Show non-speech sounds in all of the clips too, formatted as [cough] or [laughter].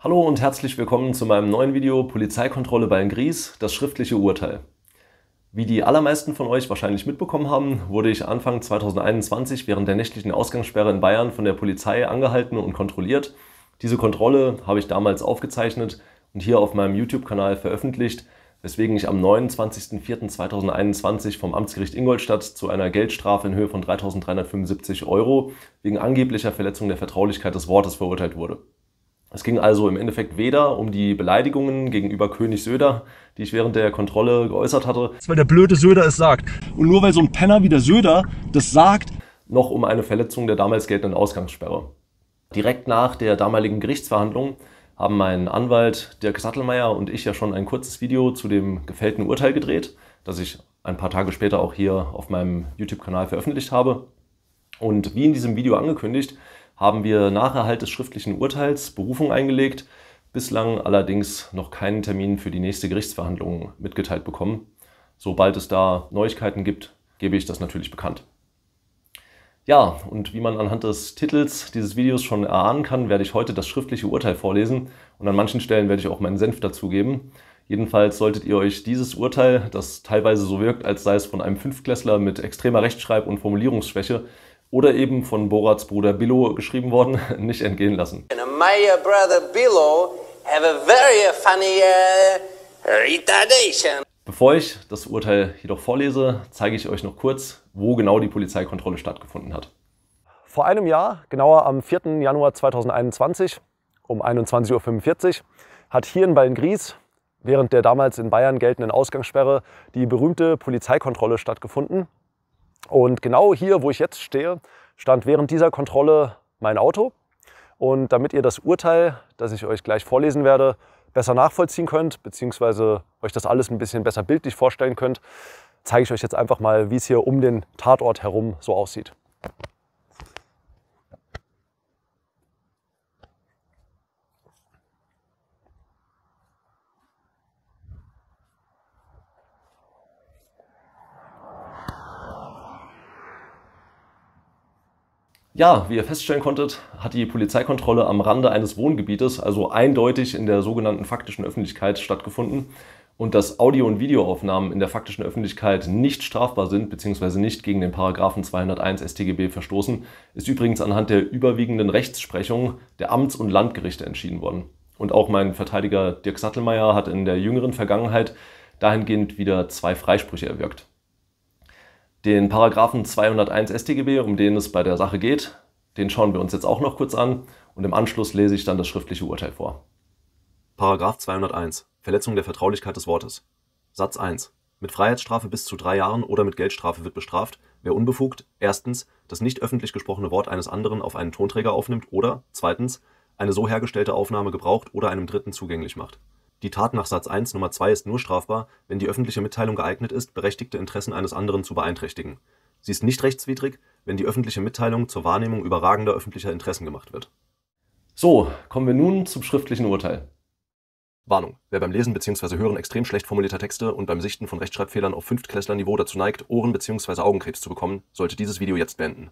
Hallo und herzlich willkommen zu meinem neuen Video Polizeikontrolle bei Gries, das schriftliche Urteil. Wie die allermeisten von euch wahrscheinlich mitbekommen haben, wurde ich Anfang 2021 während der nächtlichen Ausgangssperre in Bayern von der Polizei angehalten und kontrolliert. Diese Kontrolle habe ich damals aufgezeichnet und hier auf meinem YouTube-Kanal veröffentlicht, weswegen ich am 29.04.2021 vom Amtsgericht Ingolstadt zu einer Geldstrafe in Höhe von 3.375 Euro wegen angeblicher Verletzung der Vertraulichkeit des Wortes verurteilt wurde. Es ging also im Endeffekt weder um die Beleidigungen gegenüber König Söder, die ich während der Kontrolle geäußert hatte, weil der blöde Söder es sagt. Und nur weil so ein Penner wie der Söder das sagt, noch um eine Verletzung der damals geltenden Ausgangssperre. Direkt nach der damaligen Gerichtsverhandlung haben mein Anwalt Dirk Sattelmeier und ich ja schon ein kurzes Video zu dem gefällten Urteil gedreht, das ich ein paar Tage später auch hier auf meinem YouTube-Kanal veröffentlicht habe. Und wie in diesem Video angekündigt, haben wir nach Erhalt des schriftlichen Urteils Berufung eingelegt, bislang allerdings noch keinen Termin für die nächste Gerichtsverhandlung mitgeteilt bekommen. Sobald es da Neuigkeiten gibt, gebe ich das natürlich bekannt. Ja, und wie man anhand des Titels dieses Videos schon erahnen kann, werde ich heute das schriftliche Urteil vorlesen und an manchen Stellen werde ich auch meinen Senf dazugeben. Jedenfalls solltet ihr euch dieses Urteil, das teilweise so wirkt, als sei es von einem Fünftklässler mit extremer Rechtschreib- und Formulierungsschwäche, oder eben von Borats Bruder Billo geschrieben worden, [laughs] nicht entgehen lassen. My brother Billo have a very funny uh, retardation. Bevor ich das Urteil jedoch vorlese, zeige ich euch noch kurz, wo genau die Polizeikontrolle stattgefunden hat. Vor einem Jahr, genauer am 4. Januar 2021 um 21.45 Uhr, hat hier in Ballengries während der damals in Bayern geltenden Ausgangssperre die berühmte Polizeikontrolle stattgefunden. Und genau hier, wo ich jetzt stehe, stand während dieser Kontrolle mein Auto. Und damit ihr das Urteil, das ich euch gleich vorlesen werde, besser nachvollziehen könnt, beziehungsweise euch das alles ein bisschen besser bildlich vorstellen könnt, zeige ich euch jetzt einfach mal, wie es hier um den Tatort herum so aussieht. Ja, wie ihr feststellen konntet, hat die Polizeikontrolle am Rande eines Wohngebietes, also eindeutig in der sogenannten faktischen Öffentlichkeit stattgefunden. Und dass Audio- und Videoaufnahmen in der faktischen Öffentlichkeit nicht strafbar sind bzw. nicht gegen den Paragraphen 201 StGB verstoßen, ist übrigens anhand der überwiegenden Rechtsprechung der Amts- und Landgerichte entschieden worden. Und auch mein Verteidiger Dirk Sattelmeier hat in der jüngeren Vergangenheit dahingehend wieder zwei Freisprüche erwirkt. Den Paragraphen 201 StGB, um den es bei der Sache geht, den schauen wir uns jetzt auch noch kurz an und im Anschluss lese ich dann das schriftliche Urteil vor. Paragraph 201 Verletzung der Vertraulichkeit des Wortes. Satz 1 Mit Freiheitsstrafe bis zu drei Jahren oder mit Geldstrafe wird bestraft, wer unbefugt erstens das nicht öffentlich gesprochene Wort eines anderen auf einen Tonträger aufnimmt oder zweitens eine so hergestellte Aufnahme gebraucht oder einem Dritten zugänglich macht die Tat nach Satz 1 Nr. 2 ist nur strafbar, wenn die öffentliche Mitteilung geeignet ist, berechtigte Interessen eines anderen zu beeinträchtigen. Sie ist nicht rechtswidrig, wenn die öffentliche Mitteilung zur Wahrnehmung überragender öffentlicher Interessen gemacht wird. So, kommen wir nun zum schriftlichen Urteil. Warnung. Wer beim Lesen bzw. Hören extrem schlecht formulierter Texte und beim Sichten von Rechtschreibfehlern auf Fünftklässlerniveau dazu neigt, Ohren- bzw. Augenkrebs zu bekommen, sollte dieses Video jetzt beenden.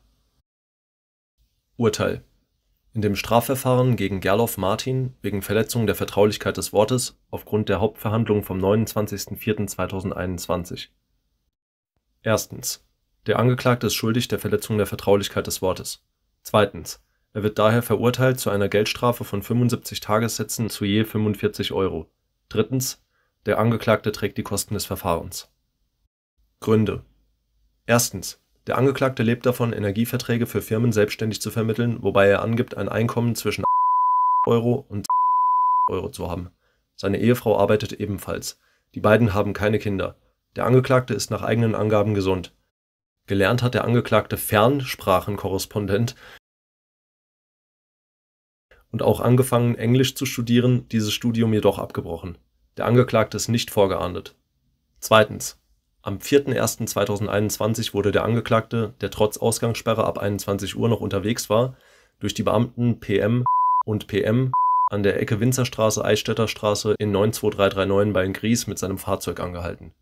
Urteil in dem Strafverfahren gegen Gerloff Martin wegen Verletzung der Vertraulichkeit des Wortes aufgrund der Hauptverhandlung vom 29.04.2021. Erstens. Der Angeklagte ist schuldig der Verletzung der Vertraulichkeit des Wortes. Zweitens. Er wird daher verurteilt zu einer Geldstrafe von 75 Tagessätzen zu je 45 Euro. Drittens. Der Angeklagte trägt die Kosten des Verfahrens. Gründe. Erstens. Der Angeklagte lebt davon, Energieverträge für Firmen selbstständig zu vermitteln, wobei er angibt, ein Einkommen zwischen Euro und Euro zu haben. Seine Ehefrau arbeitet ebenfalls. Die beiden haben keine Kinder. Der Angeklagte ist nach eigenen Angaben gesund. Gelernt hat der Angeklagte Fernsprachenkorrespondent und auch angefangen, Englisch zu studieren, dieses Studium jedoch abgebrochen. Der Angeklagte ist nicht vorgeahndet. Zweitens. Am 4.01.2021 wurde der Angeklagte, der trotz Ausgangssperre ab 21 Uhr noch unterwegs war, durch die Beamten PM und PM an der Ecke Winzerstraße Eichstätter Straße in 92339 bei Gries mit seinem Fahrzeug angehalten.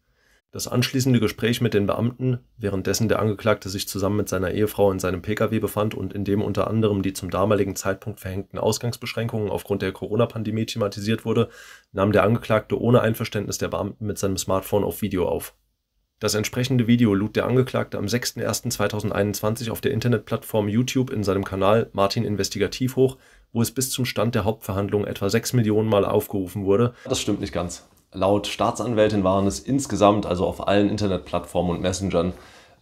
Das anschließende Gespräch mit den Beamten, währenddessen der Angeklagte sich zusammen mit seiner Ehefrau in seinem Pkw befand und in dem unter anderem die zum damaligen Zeitpunkt verhängten Ausgangsbeschränkungen aufgrund der Corona-Pandemie thematisiert wurde, nahm der Angeklagte ohne Einverständnis der Beamten mit seinem Smartphone auf Video auf. Das entsprechende Video lud der Angeklagte am 6.01.2021 auf der Internetplattform YouTube in seinem Kanal Martin Investigativ hoch, wo es bis zum Stand der Hauptverhandlung etwa 6 Millionen Mal aufgerufen wurde. Das stimmt nicht ganz. Laut Staatsanwältin waren es insgesamt, also auf allen Internetplattformen und Messengern,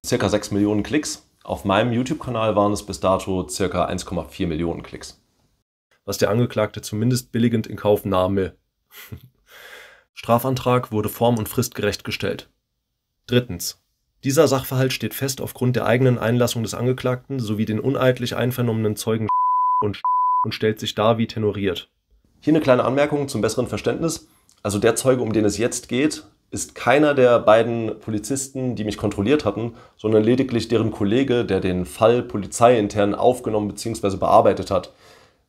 circa 6 Millionen Klicks. Auf meinem YouTube-Kanal waren es bis dato circa 1,4 Millionen Klicks. Was der Angeklagte zumindest billigend in Kauf nahm. [laughs] Strafantrag wurde form- und fristgerecht gestellt. Drittens. Dieser Sachverhalt steht fest aufgrund der eigenen Einlassung des Angeklagten sowie den uneidlich einvernommenen Zeugen [laughs] und [laughs] und stellt sich dar wie tenoriert. Hier eine kleine Anmerkung zum besseren Verständnis. Also der Zeuge, um den es jetzt geht, ist keiner der beiden Polizisten, die mich kontrolliert hatten, sondern lediglich deren Kollege, der den Fall polizeiintern aufgenommen bzw. bearbeitet hat.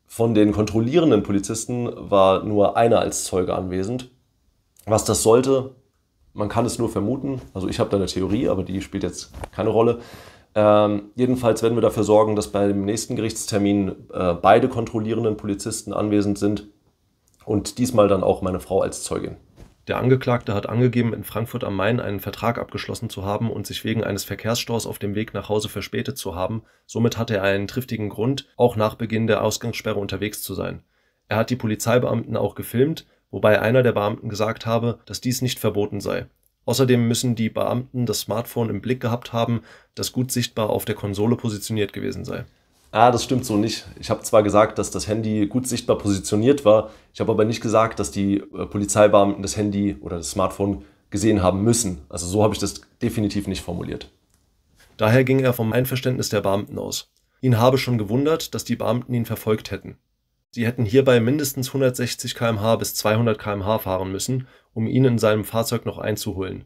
Von den kontrollierenden Polizisten war nur einer als Zeuge anwesend. Was das sollte, man kann es nur vermuten. Also ich habe da eine Theorie, aber die spielt jetzt keine Rolle. Ähm, jedenfalls werden wir dafür sorgen, dass bei dem nächsten Gerichtstermin äh, beide kontrollierenden Polizisten anwesend sind und diesmal dann auch meine Frau als Zeugin. Der Angeklagte hat angegeben, in Frankfurt am Main einen Vertrag abgeschlossen zu haben und sich wegen eines Verkehrsstaus auf dem Weg nach Hause verspätet zu haben. Somit hatte er einen triftigen Grund, auch nach Beginn der Ausgangssperre unterwegs zu sein. Er hat die Polizeibeamten auch gefilmt, wobei einer der Beamten gesagt habe, dass dies nicht verboten sei. Außerdem müssen die Beamten das Smartphone im Blick gehabt haben, das gut sichtbar auf der Konsole positioniert gewesen sei. Ah, das stimmt so nicht. Ich habe zwar gesagt, dass das Handy gut sichtbar positioniert war, ich habe aber nicht gesagt, dass die äh, Polizeibeamten das Handy oder das Smartphone gesehen haben müssen. Also so habe ich das definitiv nicht formuliert. Daher ging er vom Einverständnis der Beamten aus. Ihn habe schon gewundert, dass die Beamten ihn verfolgt hätten. Sie hätten hierbei mindestens 160 km/h bis 200 km/h fahren müssen, um ihn in seinem Fahrzeug noch einzuholen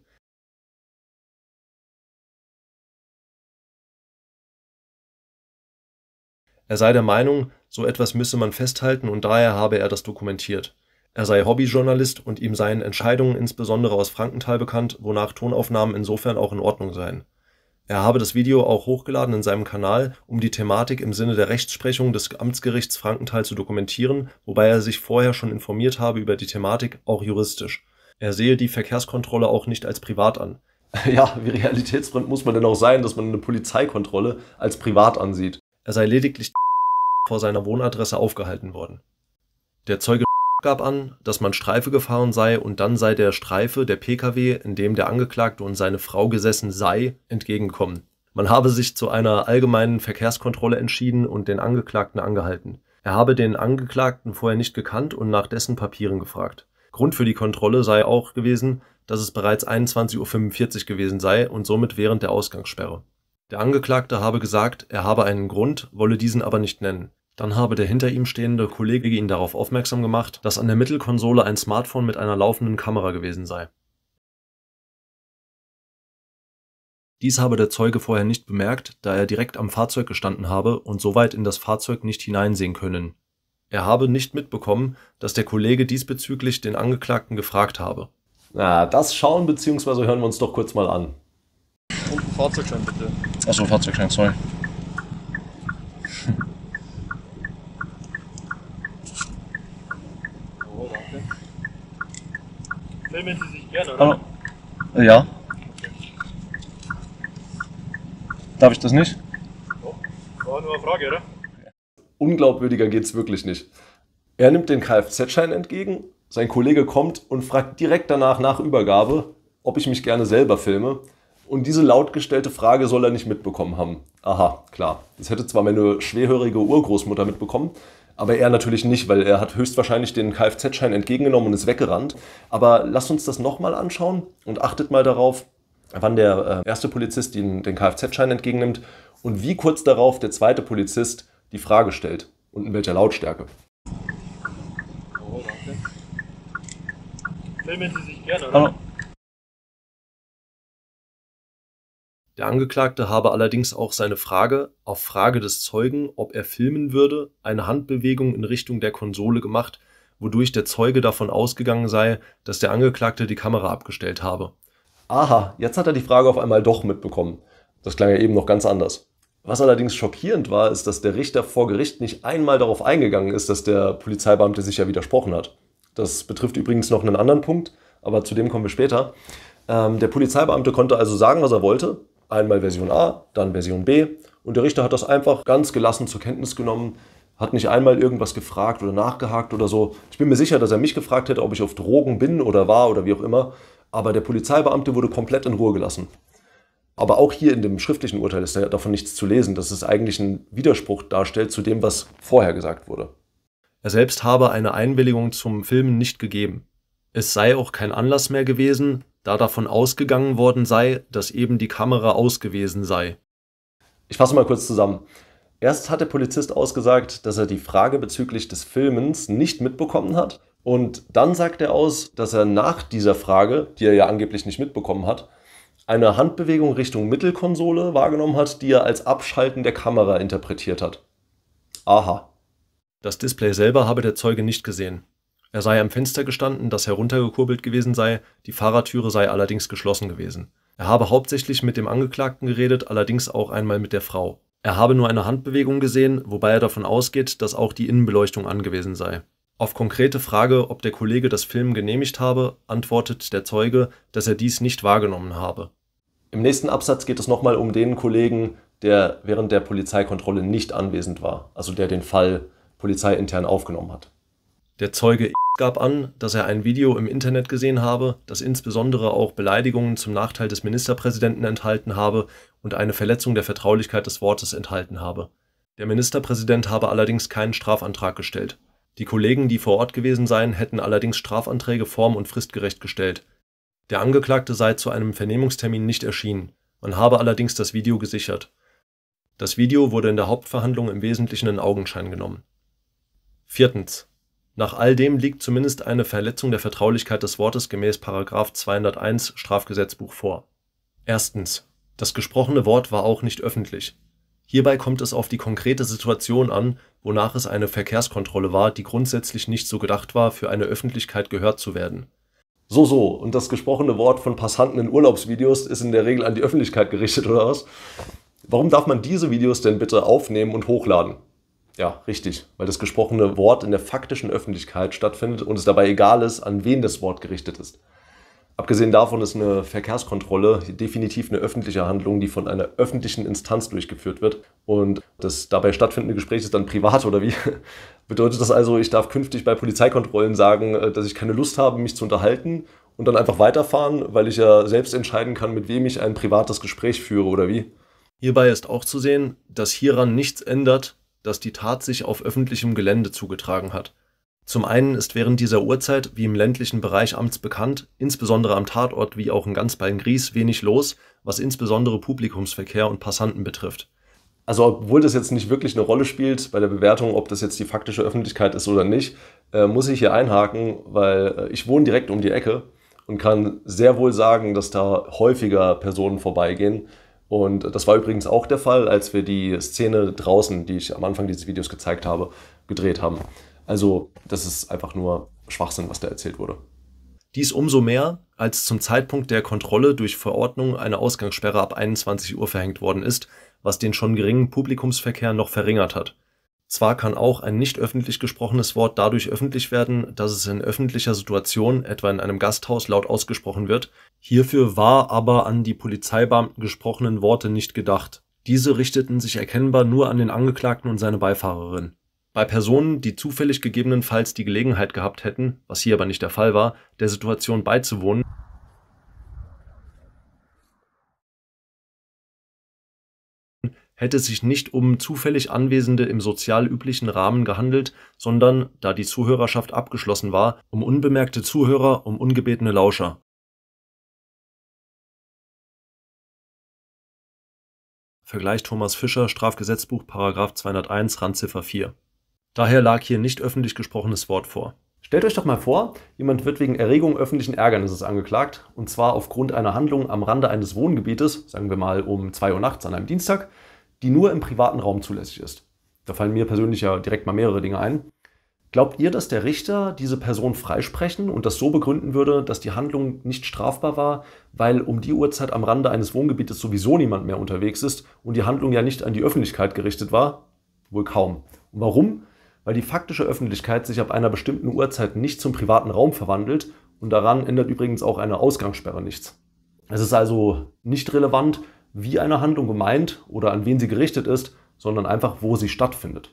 Er sei der Meinung, so etwas müsse man festhalten und daher habe er das dokumentiert. Er sei Hobbyjournalist und ihm seien Entscheidungen insbesondere aus Frankenthal bekannt, wonach Tonaufnahmen insofern auch in Ordnung seien. Er habe das Video auch hochgeladen in seinem Kanal, um die Thematik im Sinne der Rechtsprechung des Amtsgerichts Frankenthal zu dokumentieren, wobei er sich vorher schon informiert habe über die Thematik, auch juristisch. Er sehe die Verkehrskontrolle auch nicht als privat an. [laughs] Ja, wie realitätsfremd muss man denn auch sein, dass man eine Polizeikontrolle als privat ansieht? Er sei lediglich [laughs] vor seiner Wohnadresse aufgehalten worden. Der Zeuge gab an, dass man Streife gefahren sei und dann sei der Streife, der Pkw, in dem der Angeklagte und seine Frau gesessen sei, entgegengekommen. Man habe sich zu einer allgemeinen Verkehrskontrolle entschieden und den Angeklagten angehalten. Er habe den Angeklagten vorher nicht gekannt und nach dessen Papieren gefragt. Grund für die Kontrolle sei auch gewesen, dass es bereits 21.45 Uhr gewesen sei und somit während der Ausgangssperre. Der Angeklagte habe gesagt, er habe einen Grund, wolle diesen aber nicht nennen. Dann habe der hinter ihm stehende Kollege ihn darauf aufmerksam gemacht, dass an der Mittelkonsole ein Smartphone mit einer laufenden Kamera gewesen sei. Dies habe der Zeuge vorher nicht bemerkt, da er direkt am Fahrzeug gestanden habe und soweit in das Fahrzeug nicht hineinsehen können. Er habe nicht mitbekommen, dass der Kollege diesbezüglich den Angeklagten gefragt habe. Na, das schauen bzw. hören wir uns doch kurz mal an. Und ein Fahrzeugschein bitte. Achso, Fahrzeugschein, sorry. Oh, danke. Filmen Sie sich gerne, oder? Hallo? Äh, Ja. Darf ich das nicht? War nur eine Frage, oder? Unglaubwürdiger geht's wirklich nicht. Er nimmt den Kfz-Schein entgegen, sein Kollege kommt und fragt direkt danach nach Übergabe, ob ich mich gerne selber filme. Und diese lautgestellte Frage soll er nicht mitbekommen haben. Aha, klar. Das hätte zwar meine schwerhörige Urgroßmutter mitbekommen, aber er natürlich nicht, weil er hat höchstwahrscheinlich den Kfz-Schein entgegengenommen und ist weggerannt. Aber lasst uns das nochmal anschauen und achtet mal darauf, wann der äh, erste Polizist den, den Kfz-Schein entgegennimmt und wie kurz darauf der zweite Polizist die Frage stellt und in welcher Lautstärke. Oh, danke. Filmen Sie sich gerne, oder? Hallo? Der Angeklagte habe allerdings auch seine Frage auf Frage des Zeugen, ob er filmen würde, eine Handbewegung in Richtung der Konsole gemacht, wodurch der Zeuge davon ausgegangen sei, dass der Angeklagte die Kamera abgestellt habe. Aha, jetzt hat er die Frage auf einmal doch mitbekommen. Das klang ja eben noch ganz anders. Was allerdings schockierend war, ist, dass der Richter vor Gericht nicht einmal darauf eingegangen ist, dass der Polizeibeamte sich ja widersprochen hat. Das betrifft übrigens noch einen anderen Punkt, aber zu dem kommen wir später. Ähm, der Polizeibeamte konnte also sagen, was er wollte. Einmal Version A, dann Version B. Und der Richter hat das einfach ganz gelassen zur Kenntnis genommen, hat nicht einmal irgendwas gefragt oder nachgehakt oder so. Ich bin mir sicher, dass er mich gefragt hätte, ob ich auf Drogen bin oder war oder wie auch immer. Aber der Polizeibeamte wurde komplett in Ruhe gelassen. Aber auch hier in dem schriftlichen Urteil ist davon nichts zu lesen, dass es eigentlich einen Widerspruch darstellt zu dem, was vorher gesagt wurde. Er selbst habe eine Einwilligung zum Filmen nicht gegeben. Es sei auch kein Anlass mehr gewesen, da davon ausgegangen worden sei, dass eben die Kamera aus gewesen sei. Ich fasse mal kurz zusammen. Erst hat der Polizist ausgesagt, dass er die Frage bezüglich des Filmens nicht mitbekommen hat. Und dann sagt er aus, dass er nach dieser Frage, die er ja angeblich nicht mitbekommen hat, eine Handbewegung Richtung Mittelkonsole wahrgenommen hat, die er als Abschalten der Kamera interpretiert hat. Aha. Das Display selber habe der Zeuge nicht gesehen. Er sei am Fenster gestanden, das heruntergekurbelt gewesen sei, die Fahrertüre sei allerdings geschlossen gewesen. Er habe hauptsächlich mit dem Angeklagten geredet, allerdings auch einmal mit der Frau. Er habe nur eine Handbewegung gesehen, wobei er davon ausgeht, dass auch die Innenbeleuchtung angewiesen sei. Auf konkrete Frage, ob der Kollege das Filmen genehmigt habe, antwortet der Zeuge, dass er dies nicht wahrgenommen habe. Im nächsten Absatz geht es nochmal um den Kollegen, der während der Polizeikontrolle nicht anwesend war, also der den Fall polizeiintern aufgenommen hat. Der Zeuge gab an, dass er ein Video im Internet gesehen habe, das insbesondere auch Beleidigungen zum Nachteil des Ministerpräsidenten enthalten habe und eine Verletzung der Vertraulichkeit des Wortes enthalten habe. Der Ministerpräsident habe allerdings keinen Strafantrag gestellt. Die Kollegen, die vor Ort gewesen seien, hätten allerdings Strafanträge form- und fristgerecht gestellt. Der Angeklagte sei zu einem Vernehmungstermin nicht erschienen. Man habe allerdings das Video gesichert. Das Video wurde in der Hauptverhandlung im Wesentlichen in Augenschein genommen. Viertens. Nach all dem liegt zumindest eine Verletzung der Vertraulichkeit des Wortes gemäß § 201 Strafgesetzbuch vor. Erstens. Das gesprochene Wort war auch nicht öffentlich. Hierbei kommt es auf die konkrete Situation an, wonach es eine Verkehrskontrolle war, die grundsätzlich nicht so gedacht war, für eine Öffentlichkeit gehört zu werden. So, so. Und das gesprochene Wort von Passanten in Urlaubsvideos ist in der Regel an die Öffentlichkeit gerichtet, oder was? Warum darf man diese Videos denn bitte aufnehmen und hochladen? Ja, richtig, weil das gesprochene Wort in der faktischen Öffentlichkeit stattfindet und es dabei egal ist, an wen das Wort gerichtet ist. Abgesehen davon ist eine Verkehrskontrolle definitiv eine öffentliche Handlung, die von einer öffentlichen Instanz durchgeführt wird. Und das dabei stattfindende Gespräch ist dann privat oder wie? [laughs] Bedeutet das also, ich darf künftig bei Polizeikontrollen sagen, äh, dass ich keine Lust habe, mich zu unterhalten und dann einfach weiterfahren, weil ich ja selbst entscheiden kann, mit wem ich ein privates Gespräch führe oder wie? Hierbei ist auch zu sehen, dass hieran nichts ändert, dass die Tat sich auf öffentlichem Gelände zugetragen hat. Zum einen ist während dieser Uhrzeit, wie im ländlichen Bereich Amts bekannt, insbesondere am Tatort wie auch in ganz Beilngries wenig los, was insbesondere Publikumsverkehr und Passanten betrifft. Also obwohl das jetzt nicht wirklich eine Rolle spielt bei der Bewertung, ob das jetzt die faktische Öffentlichkeit ist oder nicht, äh, muss ich hier einhaken, weil äh, ich wohne direkt um die Ecke und kann sehr wohl sagen, dass da häufiger Personen vorbeigehen, und das war übrigens auch der Fall, als wir die Szene draußen, die ich am Anfang dieses Videos gezeigt habe, gedreht haben. Also das ist einfach nur Schwachsinn, was da erzählt wurde. Dies umso mehr, als zum Zeitpunkt der Kontrolle durch Verordnung eine Ausgangssperre ab 21 Uhr verhängt worden ist, was den schon geringen Publikumsverkehr noch verringert hat. Zwar kann auch ein nicht öffentlich gesprochenes Wort dadurch öffentlich werden, dass es in öffentlicher Situation, etwa in einem Gasthaus, laut ausgesprochen wird, hierfür war aber an die Polizeibeamten gesprochenen Worte nicht gedacht. Diese richteten sich erkennbar nur an den Angeklagten und seine Beifahrerin. Bei Personen, die zufällig gegebenenfalls die Gelegenheit gehabt hätten, was hier aber nicht der Fall war, der Situation beizuwohnen hätte sich nicht um zufällig Anwesende im sozial üblichen Rahmen gehandelt, sondern, da die Zuhörerschaft abgeschlossen war, um unbemerkte Zuhörer, um ungebetene Lauscher. Vergleich Thomas Fischer Strafgesetzbuch § 201 Randziffer 4. Daher lag hier nicht öffentlich gesprochenes Wort vor. Stellt euch doch mal vor, jemand wird wegen Erregung öffentlichen Ärgernisses angeklagt, und zwar aufgrund einer Handlung am Rande eines Wohngebietes, sagen wir mal um 2 Uhr nachts an einem Dienstag, die nur im privaten Raum zulässig ist. Da fallen mir persönlich ja direkt mal mehrere Dinge ein. Glaubt ihr, dass der Richter diese Person freisprechen und das so begründen würde, dass die Handlung nicht strafbar war, weil um die Uhrzeit am Rande eines Wohngebietes sowieso niemand mehr unterwegs ist und die Handlung ja nicht an die Öffentlichkeit gerichtet war? Wohl kaum. Und warum? Weil die faktische Öffentlichkeit sich ab einer bestimmten Uhrzeit nicht zum privaten Raum verwandelt und daran ändert übrigens auch eine Ausgangssperre nichts. Es ist also nicht relevant, wie eine Handlung gemeint oder an wen sie gerichtet ist, sondern einfach, wo sie stattfindet.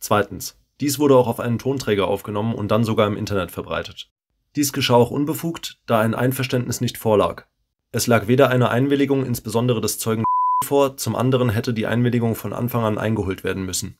Zweitens. Dies wurde auch auf einen Tonträger aufgenommen und dann sogar im Internet verbreitet. Dies geschah auch unbefugt, da ein Einverständnis nicht vorlag. Es lag weder eine Einwilligung insbesondere des Zeugen [laughs] vor, zum anderen hätte die Einwilligung von Anfang an eingeholt werden müssen.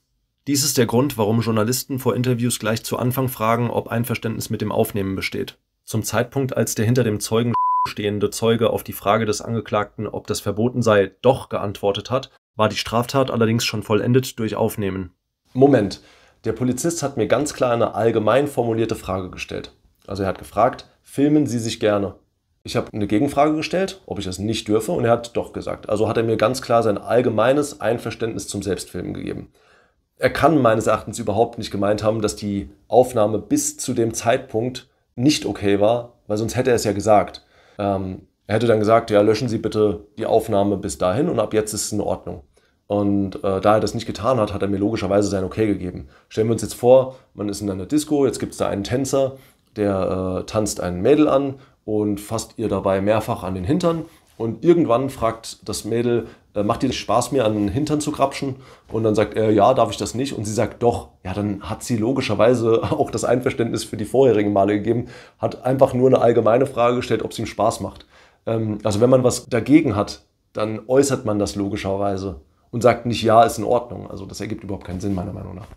Dies ist der Grund, warum Journalisten vor Interviews gleich zu Anfang fragen, ob Einverständnis mit dem Aufnehmen besteht. Zum Zeitpunkt, als der hinter dem Zeugen stehende Zeuge auf die Frage des Angeklagten, ob das verboten sei, doch geantwortet hat, war die Straftat allerdings schon vollendet durch Aufnehmen. Moment, der Polizist hat mir ganz klar eine allgemein formulierte Frage gestellt. Also er hat gefragt, filmen Sie sich gerne? Ich habe eine Gegenfrage gestellt, ob ich das nicht dürfe, und er hat doch gesagt. Also hat er mir ganz klar sein allgemeines Einverständnis zum Selbstfilmen gegeben. Er kann meines Erachtens überhaupt nicht gemeint haben, dass die Aufnahme bis zu dem Zeitpunkt nicht okay war, weil sonst hätte er es ja gesagt. Ähm, er hätte dann gesagt, ja, löschen Sie bitte die Aufnahme bis dahin und ab jetzt ist es in Ordnung. Und äh, da er das nicht getan hat, hat er mir logischerweise sein Okay gegeben. Stellen wir uns jetzt vor, man ist in einer Disco, jetzt gibt es da einen Tänzer, der äh, tanzt ein Mädel an und fasst ihr dabei mehrfach an den Hintern. Und irgendwann fragt das Mädel, macht dir Spaß, mir an den Hintern zu krapschen? Und dann sagt er, ja, darf ich das nicht? Und sie sagt, doch. Ja, dann hat sie logischerweise [laughs] auch das Einverständnis für die vorherigen Male gegeben, hat einfach nur eine allgemeine Frage gestellt, ob es ihm Spaß macht. Ähm, also wenn man was dagegen hat, dann äußert man das logischerweise und sagt nicht, ja, ist in Ordnung. Also das ergibt überhaupt keinen Sinn, meiner Meinung nach.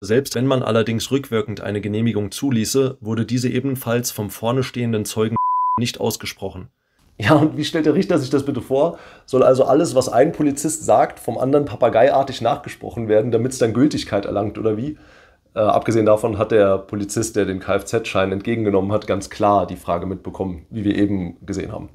Selbst wenn man allerdings rückwirkend eine Genehmigung zuließe, wurde diese ebenfalls vom vorne stehenden Zeugen nicht ausgesprochen. Ja, und wie stellt der Richter sich das bitte vor? Soll also alles, was ein Polizist sagt, vom anderen papageiartig nachgesprochen werden, damit es dann Gültigkeit erlangt oder wie? Äh, abgesehen davon hat der Polizist, der den Kfz-Schein entgegengenommen hat, ganz klar die Frage mitbekommen, wie wir eben gesehen haben.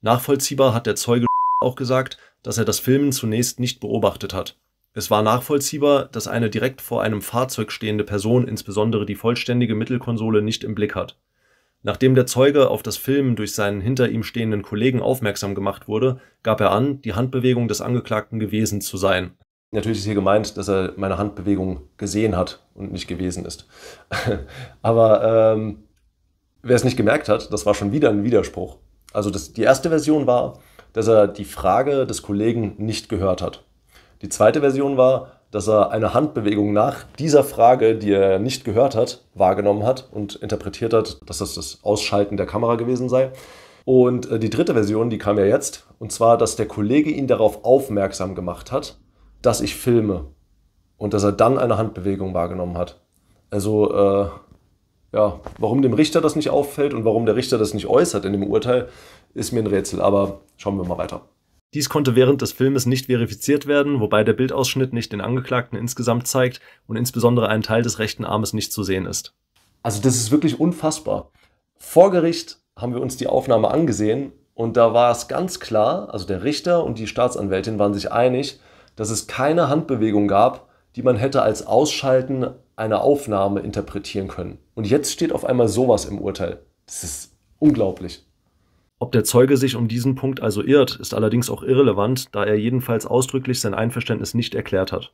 Nachvollziehbar hat der Zeuge auch gesagt, dass er das Filmen zunächst nicht beobachtet hat. Es war nachvollziehbar, dass eine direkt vor einem Fahrzeug stehende Person insbesondere die vollständige Mittelkonsole nicht im Blick hat. Nachdem der Zeuge auf das Filmen durch seinen hinter ihm stehenden Kollegen aufmerksam gemacht wurde, gab er an, die Handbewegung des Angeklagten gewesen zu sein. Natürlich ist hier gemeint, dass er meine Handbewegung gesehen hat und nicht gewesen ist. [laughs] Aber ähm, wer es nicht gemerkt hat, das war schon wieder ein Widerspruch. Also das, die erste Version war, dass er die Frage des Kollegen nicht gehört hat. Die zweite Version war, dass er eine Handbewegung nach dieser Frage, die er nicht gehört hat, wahrgenommen hat und interpretiert hat, dass das das Ausschalten der Kamera gewesen sei. Und äh, die dritte Version, die kam ja jetzt, und zwar, dass der Kollege ihn darauf aufmerksam gemacht hat, dass ich filme und dass er dann eine Handbewegung wahrgenommen hat. Also, äh, ja, warum dem Richter das nicht auffällt und warum der Richter das nicht äußert in dem Urteil, ist mir ein Rätsel, aber schauen wir mal weiter. Dies konnte während des Filmes nicht verifiziert werden, wobei der Bildausschnitt nicht den Angeklagten insgesamt zeigt und insbesondere ein Teil des rechten Armes nicht zu sehen ist. Also das ist wirklich unfassbar. Vor Gericht haben wir uns die Aufnahme angesehen und da war es ganz klar, also der Richter und die Staatsanwältin waren sich einig, dass es keine Handbewegung gab, die man hätte als Ausschalten einer Aufnahme interpretieren können. Und jetzt steht auf einmal sowas im Urteil. Das ist unglaublich. Ob der Zeuge sich um diesen Punkt also irrt, ist allerdings auch irrelevant, da er jedenfalls ausdrücklich sein Einverständnis nicht erklärt hat.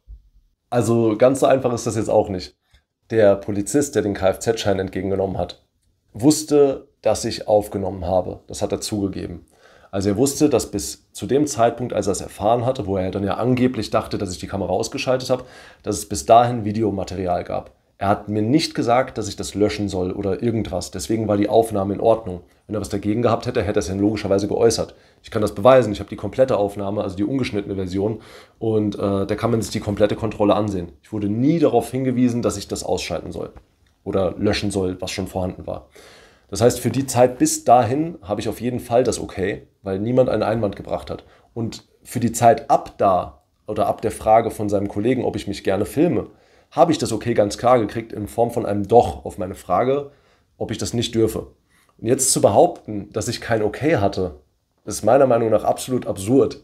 Also ganz so einfach ist das jetzt auch nicht. Der Polizist, der den Kfz-Schein entgegengenommen hat, wusste, dass ich aufgenommen habe. Das hat er zugegeben. Also er wusste, dass bis zu dem Zeitpunkt, als er es erfahren hatte, wo er dann ja angeblich dachte, dass ich die Kamera ausgeschaltet habe, dass es bis dahin Videomaterial gab. Er hat mir nicht gesagt, dass ich das löschen soll oder irgendwas. Deswegen war die Aufnahme in Ordnung. Wenn er was dagegen gehabt hätte, hätte er es ja logischerweise geäußert. Ich kann das beweisen. Ich habe die komplette Aufnahme, also die ungeschnittene Version. Und äh, da kann man sich die komplette Kontrolle ansehen. Ich wurde nie darauf hingewiesen, dass ich das ausschalten soll oder löschen soll, was schon vorhanden war. Das heißt, für die Zeit bis dahin habe ich auf jeden Fall das Okay, weil niemand einen Einwand gebracht hat. Und für die Zeit ab da oder ab der Frage von seinem Kollegen, ob ich mich gerne filme, habe ich das Okay ganz klar gekriegt in Form von einem Doch auf meine Frage, ob ich das nicht dürfe. Und jetzt zu behaupten, dass ich kein Okay hatte, ist meiner Meinung nach absolut absurd.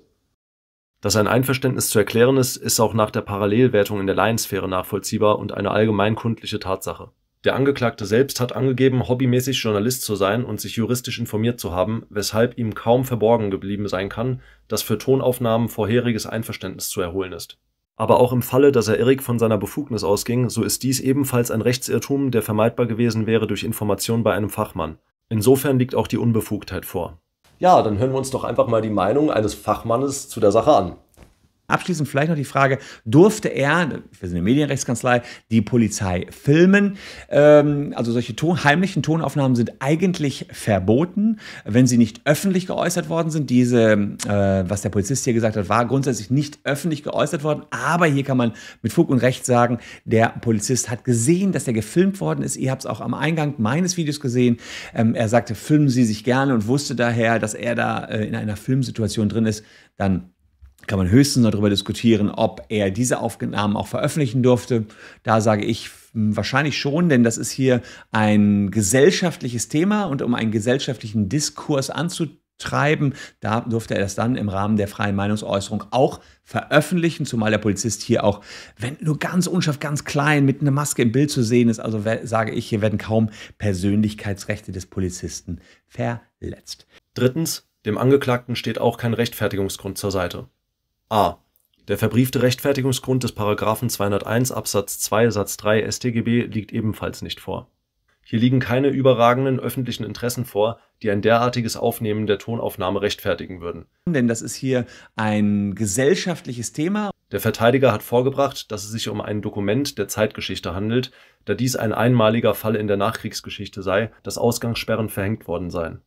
Dass ein Einverständnis zu erklären ist, ist auch nach der Parallelwertung in der Laiensphäre nachvollziehbar und eine allgemeinkundliche Tatsache. Der Angeklagte selbst hat angegeben, hobbymäßig Journalist zu sein und sich juristisch informiert zu haben, weshalb ihm kaum verborgen geblieben sein kann, dass für Tonaufnahmen vorheriges Einverständnis zu erholen ist. Aber auch im Falle, dass er Erik von seiner Befugnis ausging, so ist dies ebenfalls ein Rechtsirrtum, der vermeidbar gewesen wäre durch Information bei einem Fachmann. Insofern liegt auch die Unbefugtheit vor. Ja, dann hören wir uns doch einfach mal die Meinung eines Fachmannes zu der Sache an. Abschließend vielleicht noch die Frage, durfte er, wir sind eine Medienrechtskanzlei, die Polizei filmen? Ähm, also solche Ton, heimlichen Tonaufnahmen sind eigentlich verboten, wenn sie nicht öffentlich geäußert worden sind. Diese, äh, was der Polizist hier gesagt hat, war grundsätzlich nicht öffentlich geäußert worden. Aber hier kann man mit Fug und Recht sagen, der Polizist hat gesehen, dass er gefilmt worden ist. Ihr habt es auch am Eingang meines Videos gesehen. Ähm, er sagte, filmen Sie sich gerne und wusste daher, dass er da äh, in einer Filmsituation drin ist. Dann kann man höchstens darüber diskutieren, ob er diese Aufnahmen auch veröffentlichen durfte. Da sage ich hm, wahrscheinlich schon, denn das ist hier ein gesellschaftliches Thema und um einen gesellschaftlichen Diskurs anzutreiben, da durfte er das dann im Rahmen der freien Meinungsäußerung auch veröffentlichen, zumal der Polizist hier auch, wenn nur ganz unscharf, ganz klein mit einer Maske im Bild zu sehen ist, also sage ich, hier werden kaum Persönlichkeitsrechte des Polizisten verletzt. Drittens, dem Angeklagten steht auch kein Rechtfertigungsgrund zur Seite. A. Der verbriefte Rechtfertigungsgrund des § 201 Absatz 2 Satz 3 StGB liegt ebenfalls nicht vor. Hier liegen keine überragenden öffentlichen Interessen vor, die ein derartiges Aufnehmen der Tonaufnahme rechtfertigen würden. Denn das ist hier ein gesellschaftliches Thema. Der Verteidiger hat vorgebracht, dass es sich um ein Dokument der Zeitgeschichte handelt, da dies ein einmaliger Fall in der Nachkriegsgeschichte sei, dass Ausgangssperren verhängt worden seien.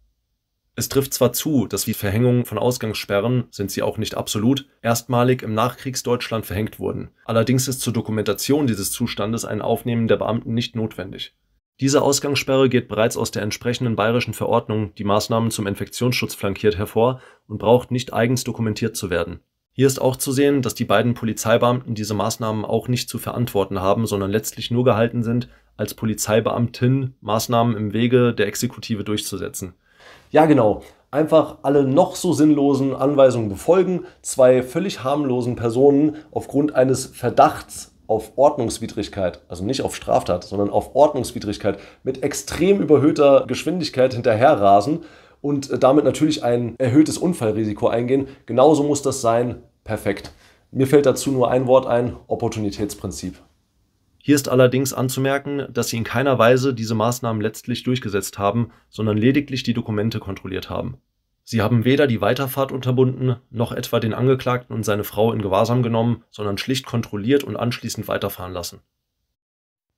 Es trifft zwar zu, dass wie Verhängung von Ausgangssperren, sind sie auch nicht absolut, erstmalig im Nachkriegsdeutschland verhängt wurden. Allerdings ist zur Dokumentation dieses Zustandes ein Aufnehmen der Beamten nicht notwendig. Diese Ausgangssperre geht bereits aus der entsprechenden bayerischen Verordnung, die Maßnahmen zum Infektionsschutz flankiert, hervor und braucht nicht eigens dokumentiert zu werden. Hier ist auch zu sehen, dass die beiden Polizeibeamten diese Maßnahmen auch nicht zu verantworten haben, sondern letztlich nur gehalten sind, als Polizeibeamtin Maßnahmen im Wege der Exekutive durchzusetzen. Ja, genau. Einfach alle noch so sinnlosen Anweisungen befolgen. Zwei völlig harmlosen Personen aufgrund eines Verdachts auf Ordnungswidrigkeit, also nicht auf Straftat, sondern auf Ordnungswidrigkeit, mit extrem überhöhter Geschwindigkeit hinterherrasen und damit natürlich ein erhöhtes Unfallrisiko eingehen. Genauso muss das sein. Perfekt. Mir fällt dazu nur ein Wort ein, Opportunitätsprinzip. Hier ist allerdings anzumerken, dass sie in keiner Weise diese Maßnahmen letztlich durchgesetzt haben, sondern lediglich die Dokumente kontrolliert haben. Sie haben weder die Weiterfahrt unterbunden, noch etwa den Angeklagten und seine Frau in Gewahrsam genommen, sondern schlicht kontrolliert und anschließend weiterfahren lassen.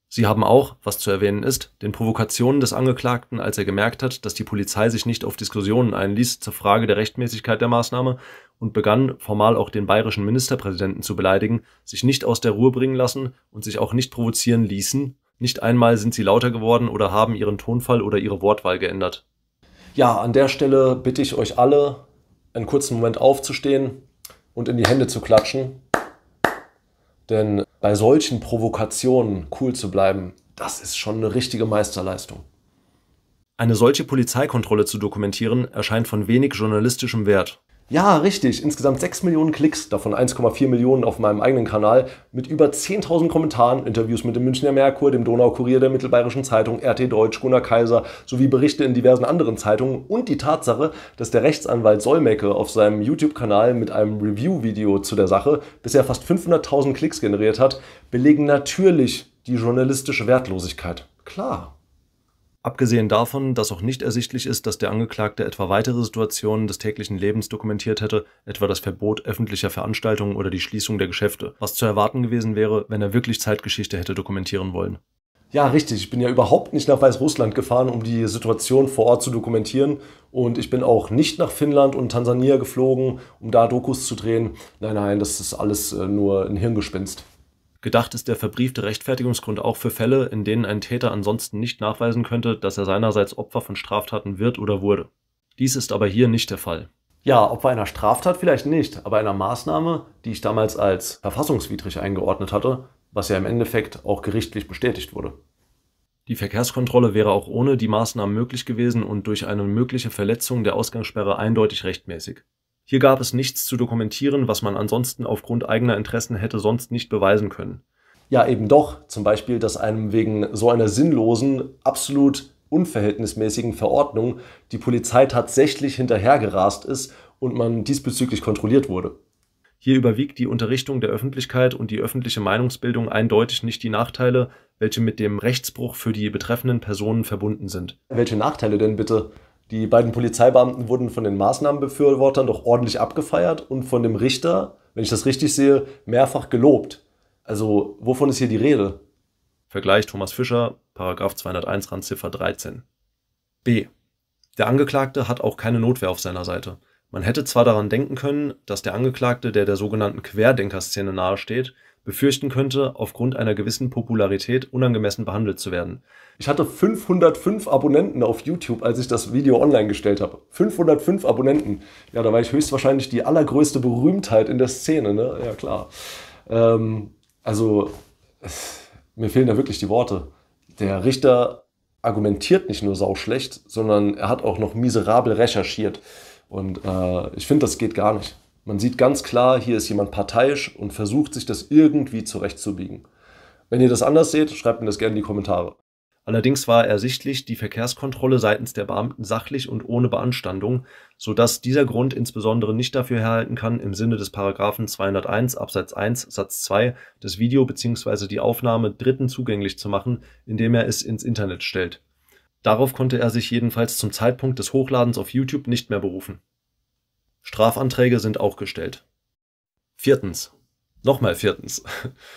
Sie haben auch, was zu erwähnen ist, den Provokationen des Angeklagten, als er gemerkt hat, dass die Polizei sich nicht auf Diskussionen einließ zur Frage der Rechtmäßigkeit der Maßnahme und begann, formal auch den bayerischen Ministerpräsidenten zu beleidigen, sich nicht aus der Ruhe bringen lassen und sich auch nicht provozieren ließen. Nicht einmal sind sie lauter geworden oder haben ihren Tonfall oder ihre Wortwahl geändert. Ja, an der Stelle bitte ich euch alle, einen kurzen Moment aufzustehen und in die Hände zu klatschen. Denn bei solchen Provokationen cool zu bleiben, das ist schon eine richtige Meisterleistung. Eine solche Polizeikontrolle zu dokumentieren, erscheint von wenig journalistischem Wert. Ja, richtig. Insgesamt 6 Millionen Klicks, davon 1,4 Millionen auf meinem eigenen Kanal, mit über 10.000 Kommentaren, Interviews mit dem Münchner Merkur, dem Donaukurier der Mittelbayerischen Zeitung, RT Deutsch, Gunnar Kaiser sowie Berichte in diversen anderen Zeitungen und die Tatsache, dass der Rechtsanwalt Solmecke auf seinem YouTube-Kanal mit einem Review-Video zu der Sache bisher fast 500.000 Klicks generiert hat, belegen natürlich die journalistische Wertlosigkeit. Klar. Abgesehen davon, dass auch nicht ersichtlich ist, dass der Angeklagte etwa weitere Situationen des täglichen Lebens dokumentiert hätte, etwa das Verbot öffentlicher Veranstaltungen oder die Schließung der Geschäfte, was zu erwarten gewesen wäre, wenn er wirklich Zeitgeschichte hätte dokumentieren wollen. Ja, richtig. Ich bin ja überhaupt nicht nach Weißrussland gefahren, um die Situation vor Ort zu dokumentieren. Und ich bin auch nicht nach Finnland und Tansania geflogen, um da Dokus zu drehen. Nein, nein, das ist alles äh, nur ein Hirngespinst. Gedacht ist der verbriefte Rechtfertigungsgrund auch für Fälle, in denen ein Täter ansonsten nicht nachweisen könnte, dass er seinerseits Opfer von Straftaten wird oder wurde. Dies ist aber hier nicht der Fall. Ja, Opfer einer Straftat vielleicht nicht, aber einer Maßnahme, die ich damals als verfassungswidrig eingeordnet hatte, was ja im Endeffekt auch gerichtlich bestätigt wurde. Die Verkehrskontrolle wäre auch ohne die Maßnahmen möglich gewesen und durch eine mögliche Verletzung der Ausgangssperre eindeutig rechtmäßig. Hier gab es nichts zu dokumentieren, was man ansonsten aufgrund eigener Interessen hätte sonst nicht beweisen können. Ja, eben doch. Zum Beispiel, dass einem wegen so einer sinnlosen, absolut unverhältnismäßigen Verordnung die Polizei tatsächlich hinterhergerast ist und man diesbezüglich kontrolliert wurde. Hier überwiegt die Unterrichtung der Öffentlichkeit und die öffentliche Meinungsbildung eindeutig nicht die Nachteile, welche mit dem Rechtsbruch für die betreffenden Personen verbunden sind. Welche Nachteile denn bitte? Die beiden Polizeibeamten wurden von den Maßnahmenbefürwortern doch ordentlich abgefeiert und von dem Richter, wenn ich das richtig sehe, mehrfach gelobt. Also, wovon ist hier die Rede? Vergleich Thomas Fischer, Paragraph 201 Randziffer 13. B. Der Angeklagte hat auch keine Notwehr auf seiner Seite. Man hätte zwar daran denken können, dass der Angeklagte, der der sogenannten Querdenkerszene nahesteht, befürchten könnte, aufgrund einer gewissen Popularität unangemessen behandelt zu werden. Ich hatte 505 Abonnenten auf YouTube, als ich das Video online gestellt habe. 505 Abonnenten. Ja, da war ich höchstwahrscheinlich die allergrößte Berühmtheit in der Szene, ne? Ja, klar. Ähm, also, mir fehlen da wirklich die Worte. Der Richter argumentiert nicht nur sauschlecht, sondern er hat auch noch miserabel recherchiert. Und äh, ich finde, das geht gar nicht. Man sieht ganz klar, hier ist jemand parteiisch und versucht sich das irgendwie zurechtzubiegen. Wenn ihr das anders seht, schreibt mir das gerne in die Kommentare. Allerdings war ersichtlich die Verkehrskontrolle seitens der Beamten sachlich und ohne Beanstandung, so dass dieser Grund insbesondere nicht dafür herhalten kann, im Sinne des Paragraphen 201 Absatz 1 Satz 2 das Video bzw. die Aufnahme Dritten zugänglich zu machen, indem er es ins Internet stellt. Darauf konnte er sich jedenfalls zum Zeitpunkt des Hochladens auf YouTube nicht mehr berufen. Strafanträge sind auch gestellt. Viertens. Nochmal viertens.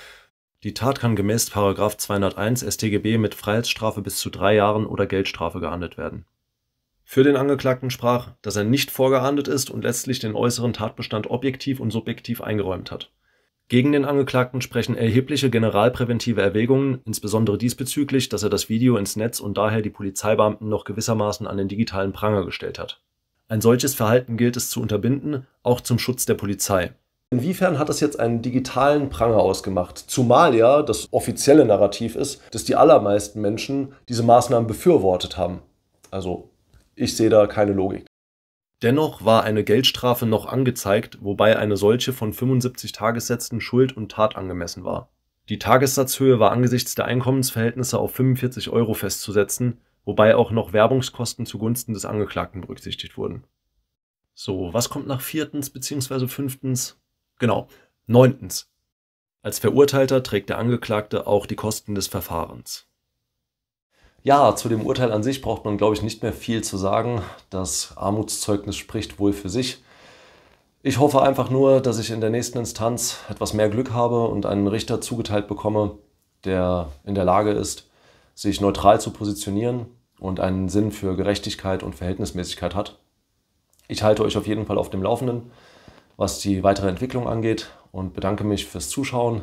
[laughs] Die Tat kann gemäß 201 StGB mit Freiheitsstrafe bis zu drei Jahren oder Geldstrafe geahndet werden. Für den Angeklagten sprach, dass er nicht vorgeahndet ist und letztlich den äußeren Tatbestand objektiv und subjektiv eingeräumt hat. Gegen den Angeklagten sprechen erhebliche generalpräventive Erwägungen, insbesondere diesbezüglich, dass er das Video ins Netz und daher die Polizeibeamten noch gewissermaßen an den digitalen Pranger gestellt hat. Ein solches Verhalten gilt es zu unterbinden, auch zum Schutz der Polizei. Inwiefern hat das jetzt einen digitalen Pranger ausgemacht? Zumal ja das offizielle Narrativ ist, dass die allermeisten Menschen diese Maßnahmen befürwortet haben. Also ich sehe da keine Logik. Dennoch war eine Geldstrafe noch angezeigt, wobei eine solche von 75 Tagessätzen Schuld und Tat angemessen war. Die Tagessatzhöhe war angesichts der Einkommensverhältnisse auf 45 Euro festzusetzen, wobei auch noch Werbungskosten zugunsten des Angeklagten berücksichtigt wurden. So, was kommt nach viertens bzw. fünftens? Genau. Neuntens. Als Verurteilter trägt der Angeklagte auch die Kosten des Verfahrens. Ja, zu dem Urteil an sich braucht man, glaube ich, nicht mehr viel zu sagen. Das Armutszeugnis spricht wohl für sich. Ich hoffe einfach nur, dass ich in der nächsten Instanz etwas mehr Glück habe und einen Richter zugeteilt bekomme, der in der Lage ist, sich neutral zu positionieren und einen Sinn für Gerechtigkeit und Verhältnismäßigkeit hat. Ich halte euch auf jeden Fall auf dem Laufenden was die weitere Entwicklung angeht und bedanke mich fürs Zuschauen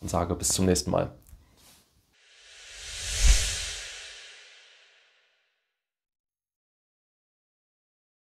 und sage bis zum nächsten Mal.